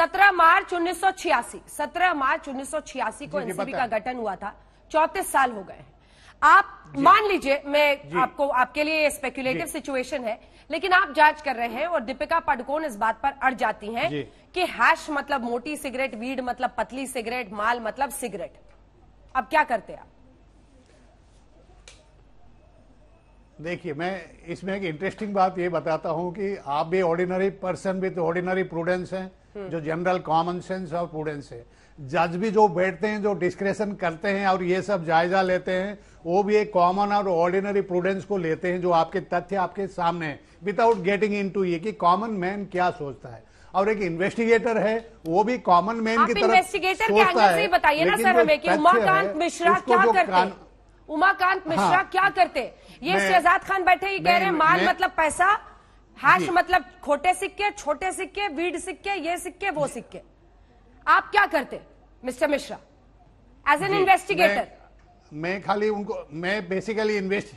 सत्रह मार्च 1986 सत्रह मार्च 1986 को एनसीबी का गठन हुआ था। चौतीस साल हो गए हैं। आप मान लीजिए मैं आपको आपके लिए स्पेकुलेटिव जी। सिचुएशन है लेकिन आप जाँच कर रहे हैं और दीपिका पाडुकोण इस बात पर अड़ जाती हैं कि हैश मतलब मोटी सिगरेट वीड मतलब पतली सिगरेट माल मतलब सिगरेट अब क्या करते आप? देखिए मैं इसमें एक इंटरेस्टिंग बात ये बताता हूँ कि आप भी ordinary person with ordinary prudence हैं। जो जनरल कॉमन सेंस और प्रूडेंस है। जज भी जो बैठते हैं जो डिस्क्रेशन करते हैं और ये सब जायजा लेते हैं वो भी एक कॉमन और ऑर्डिनरी प्रूडेंस को लेते हैं जो आपके तथ्य आपके सामने है। विदाउट गेटिंग इनटू ये कि कॉमन मैन क्या सोचता है। और एक इन्वेस्टिगेटर है वो भी कॉमन मैन की तरफ़ इन्वेस्टिगेटर के सोचता एंगल से है बताइए ना सर हमें कि उमाकांत मिश्रा क्या करते? उमाकांत मिश्रा हाँ। क्या करते? ये शहजाद खान बैठे ही कह रहे हैं माल मतलब पैसा। हैश मतलब खोटे सिक्के छोटे सिक्के वीड सिक्के ये सिक्के वो सिक्के। आप क्या करते mister Mishra? As an investigator मैं, मैं खाली उनको मैं बेसिकली इन्वेस्ट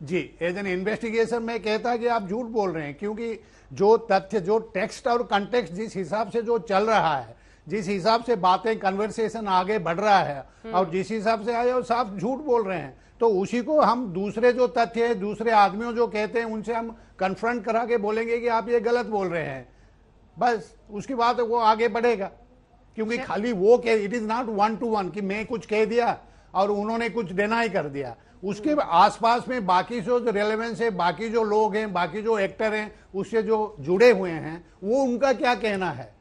जी एज एन इन्वेस्टिगेशन मैं कहता कि आप झूठ बोल रहे हैं क्योंकि जो तथ्य जो टेक्स्ट और कंटेक्स्ट जिस हिसाब से जो चल रहा है जिस हिसाब से बातें कन्वर्सेशन आगे बढ़ रहा है और जिस हिसाब से आए वो साफ़ झूठ बोल रहे हैं तो उसी को हम दूसरे जो तथ्य है दूसरे आदमियों जो कहते हैं उनसे हम कन्फ्रंट करा के बोलेंगे कि आप ये गलत बोल रहे हैं। बस उसके बाद वो आगे बढ़ेगा क्योंकि खाली वो कह it is not one to one कि मैं कुछ कह दिया और उन्होंने कुछ डिनाई कर दिया। उसके आसपास में बाकी जो रेलेवेंस है बाकी जो लोग हैं बाकी जो एक्टर हैं उससे जो जुड़े हुए हैं वो उनका क्या कहना है?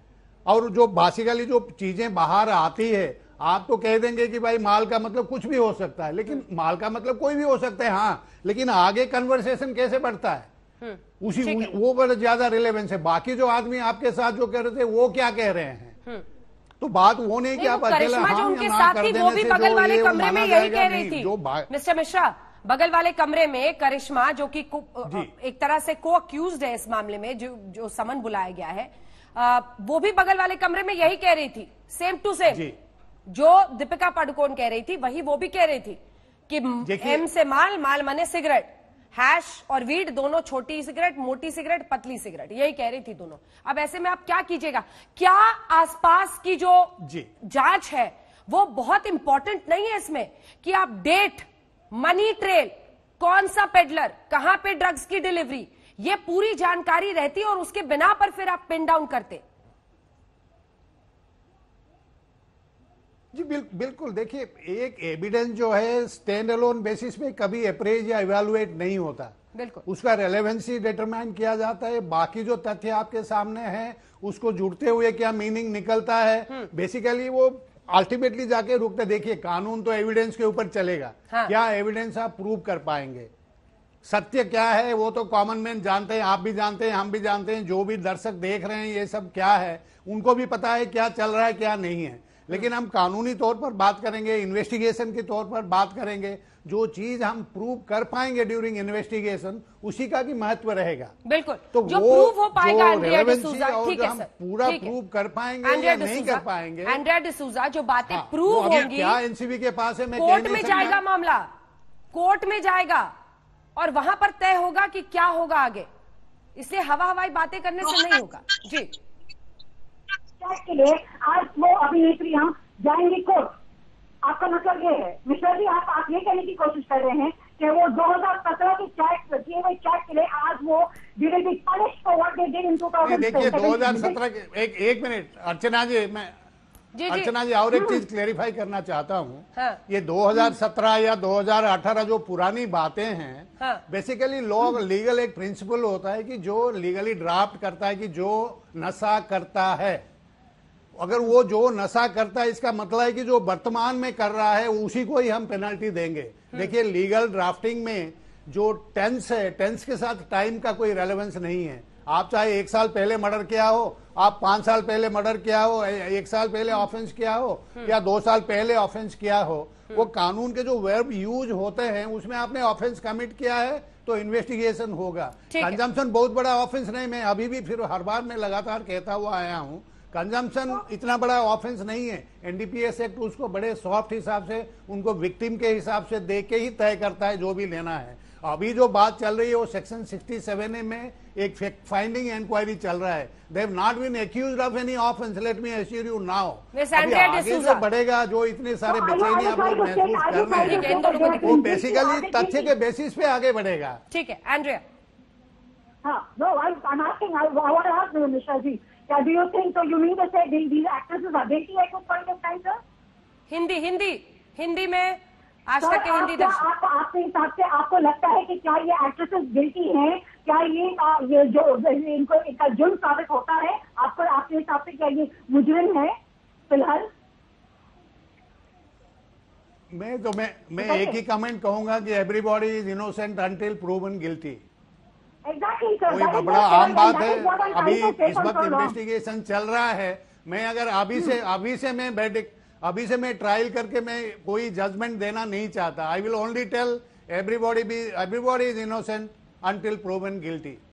और जो बेसिकली जो चीज़ें बाहर आती है आप तो कह देंगे कि भाई माल का मतलब कुछ भी हो सकता है लेकिन माल का मतलब कोई भी हो सकता है हाँ लेकिन आगे कन्वर्सेशन कैसे बढ़ता है? उसी है। वो बड़ा ज़्यादा रिलेवेंस है। बाकी जो आदमी आपके साथ जो कह रहे थे वो क्या कह रहे हैं? तो बात वो नहीं कि आप अकेला हाँ उनके साथ कर थी वो भी बगल वाले कमरे में यही कह रही थी। मिस्टर मिश्रा बगल वाले कमरे में करिश्मा जो कि एक तरह से को अक्यूज है इस मामले में जो जो समन बुलाया गया है आ, वो भी बगल वाले कमरे में यही कह रही थी सेम टू सेम जी। जो दीपिका पाडुकोण कह रही थी वही वो भी कह रही थी कि एम से माल माल मने सिगरेट। हैश और वीड दोनों छोटी सिगरेट मोटी सिगरेट पतली सिगरेट। यही कह रही थी दोनों। अब ऐसे में आप क्या कीजिएगा? क्या आसपास की जो जाँच है वो बहुत इंपॉर्टेंट नहीं है इसमें कि आप डेट मनी ट्रेल कौन सा पेडलर कहाँ पे ड्रग्स की डिलीवरी ये पूरी जानकारी रहती और उसके बिना पर फिर आप पिन डाउन करते। जी बिल, बिल्कुल देखिए एक एविडेंस जो है स्टैंड अलोन बेसिस में कभी अप्रेज या इवेलुएट नहीं होता। बिल्कुल। उसका रेलेवेंसी डिटरमाइन किया जाता है। बाकी जो तथ्य आपके सामने है उसको जुड़ते हुए क्या मीनिंग निकलता है बेसिकली वो अल्टीमेटली जाके रुकते। देखिए कानून तो एविडेंस के ऊपर चलेगा। हाँ। क्या एविडेंस आप प्रूव कर पाएँगे? सत्य क्या है वो तो कॉमन मैन जानते हैं आप भी जानते हैं हम भी जानते हैं जो भी दर्शक देख रहे हैं ये सब क्या है उनको भी पता है क्या चल रहा है क्या नहीं है। लेकिन हम कानूनी तौर पर बात करेंगे इन्वेस्टिगेशन के तौर पर बात करेंगे जो चीज़ हम प्रूव कर पाएँगे ड्यूरिंग इन्वेस्टिगेशन उसी का भी महत्व रहेगा। बिल्कुल। तो जो वो प्रूव हो पाएगा जो डिसूजा और ठीक जो हम पूरा। प्रूव कर पाएँगे या नहीं कर पाएँगे। एंड्रिया डिसूजा जो बातें हाँ, प्रूव होंगी क्या एनसीबी के पास है मैं कोर्ट में जाएगा मामला कोर्ट में जाएगा। और वहाँ पर तय होगा कि क्या होगा आगे। इसलिए हवा हवाई बातें करने से नहीं होगा। जी। के लिए आज वो अभिनेत्रियाँ जाएँगी कोर्ट। आपका मतलब ये है। मिश्रा जी आप आप ये कहने की कोशिश कर रहे हैं कि वो 2017 की चैट किए हुए चैट के लिए आज वो देखिए 2017 2017 के एक एक मिनट अर्चना जी मैं जी अर्चना जी और एक चीज़ क्लेरिफाई करना चाहता हूँ। हाँ। ये 2017 या 2018 जो पुरानी बातें हैं हाँ। बेसिकली लोग लीगल एक प्रिंसिपल होता है कि जो लीगली ड्राफ्ट करता है कि जो नशा करता है। अगर वो जो नशा करता है इसका मतलब है कि जो वर्तमान में कर रहा है उसी को ही हम पेनल्टी देंगे। देखिए लीगल ड्राफ्टिंग में जो टेंस है टेंस के साथ टाइम का कोई रेलेवेंस नहीं है। आप चाहे एक साल पहले मर्डर किया हो आप पाँच साल पहले मर्डर किया हो एक साल पहले ऑफेंस किया हो या दो साल पहले ऑफेंस किया हो वो कानून के जो वर्ब यूज़ होते हैं उसमें आपने ऑफेंस कमिट किया है तो इन्वेस्टिगेशन होगा। कंजम्पशन बहुत बड़ा ऑफेंस नहीं मैं अभी भी फिर हर बार मैं लगातार कहता हुआ आया हूँ कंजम्पशन इतना बड़ा ऑफेंस नहीं है। एनडीपीएस एक्ट उसको बड़े सॉफ्ट हिसाब से उनको विक्टिम के हिसाब से दे के ही तय करता है जो भी लेना है। अभी जो बात चल रही है वो सेक्शन 67 ए में एक फाइंडिंग इंक्वायरी चल रहा है। They have not been accused of any offence let me assure you now आगे. जो बढ़ेगा जो इतने सारे तो बेचैनी आप लोग महसूस कर रहे है, वो बेसिकली तथ्य के बेसिस पे आगे बढ़ेगा। ठीक है Andrea Huh. No, I, I'm asking, I, I want to ask you, Mr. Ji, yeah, do you think, so you mean to say these, these actresses are guilty at this point of time, sir? Hindi Hindi Hindi में आज sir, तक के हिंदी आप दर्शक आप, आपके हिसाब से आपको लगता है कि क्या ये एक्ट्रेसेस गिल्टी हैं क्या ये आ, ये जो इनको इनका जुर्म साबित होता है आपको आपके हिसाब से क्या ये मुजरिम है फ़िलहाल मैं तो मैं मैं एक ही कमेंट कहूँगा कि everybody is innocent until proven guilty कोई बड़ा आम बात है। अभी इस वक्त इन्वेस्टिगेशन चल रहा है। मैं अगर अभी से अभी से मैं बैठक अभी से मैं ट्रायल करके मैं कोई जजमेंट देना नहीं चाहता। I will only tell everybody be everybody is innocent until proven guilty